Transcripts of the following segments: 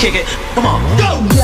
kick it. Come on, go.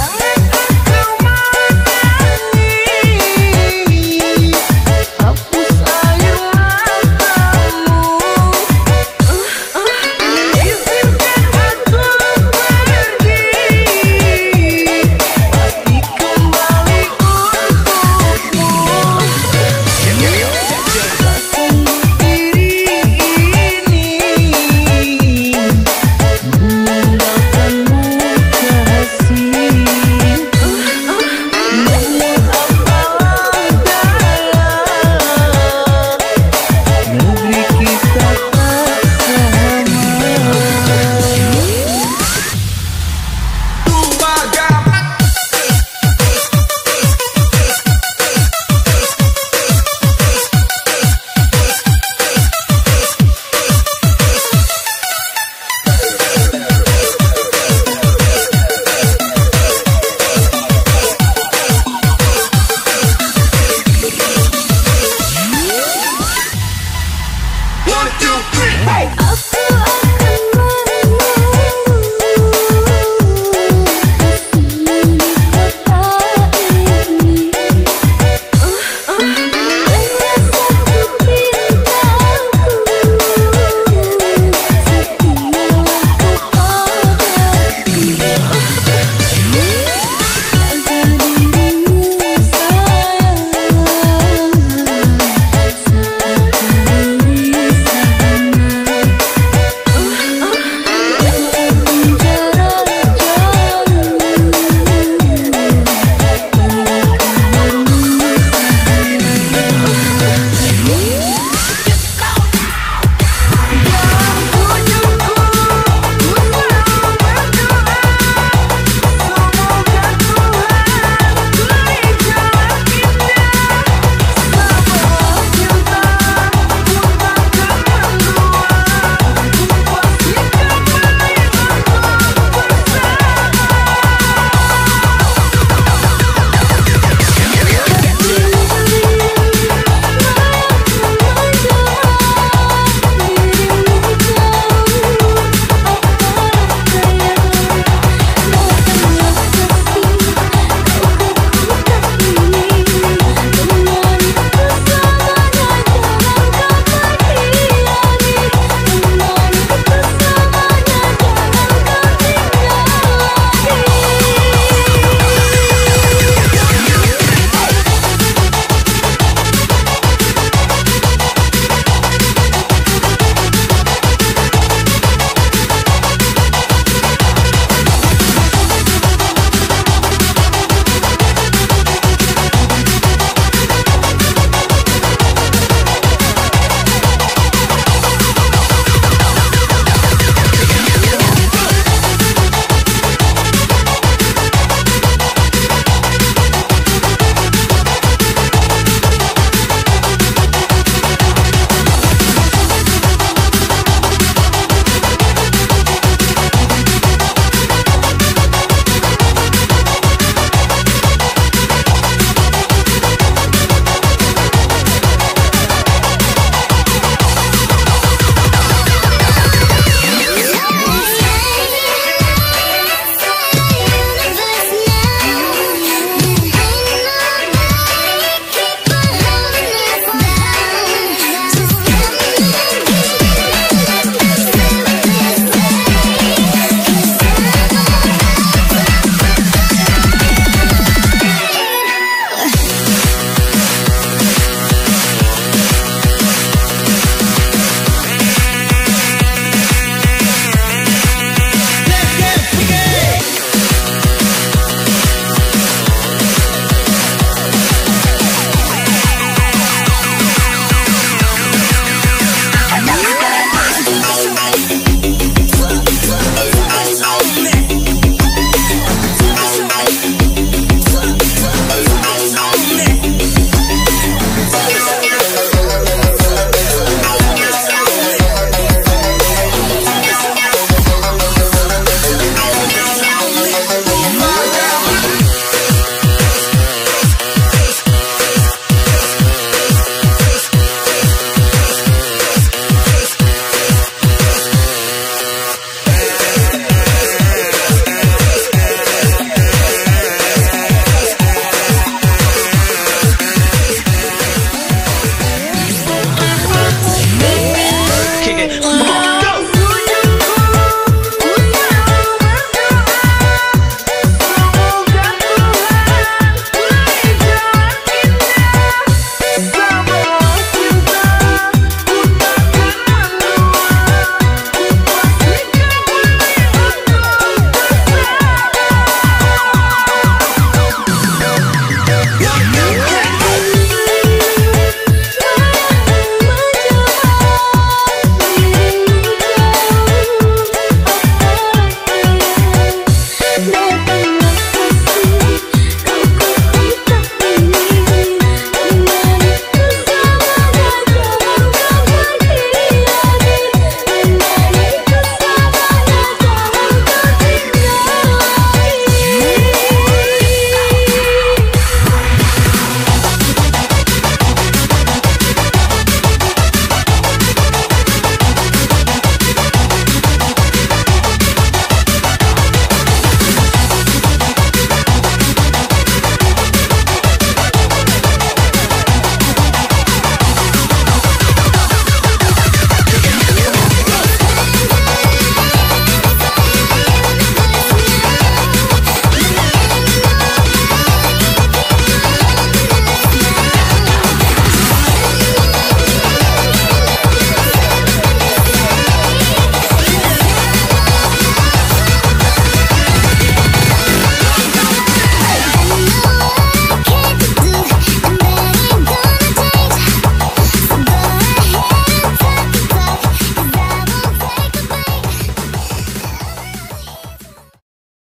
Yeah.